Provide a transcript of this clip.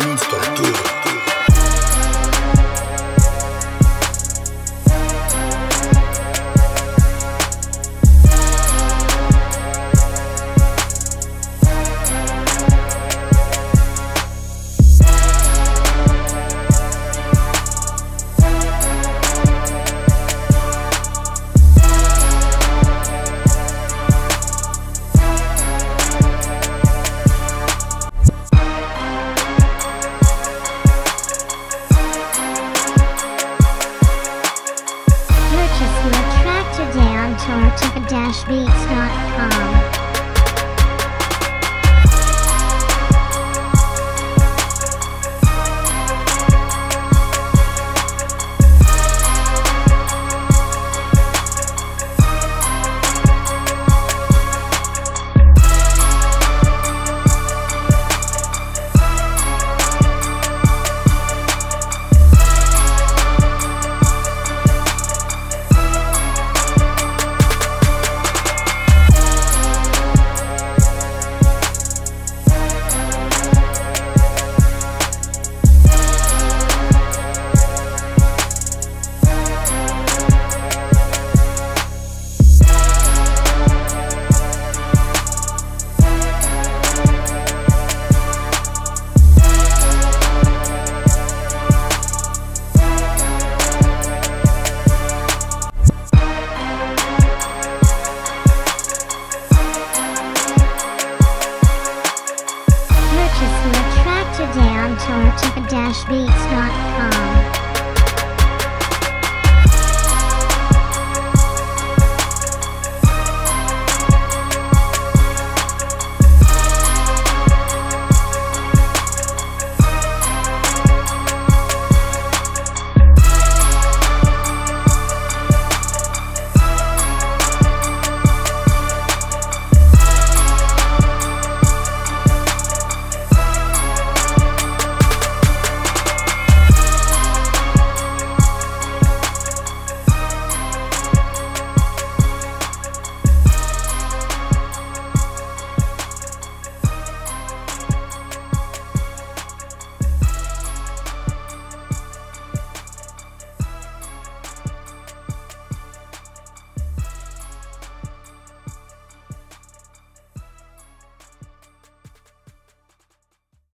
Minus Tortura. Today on tour beatscom smashbeats.com.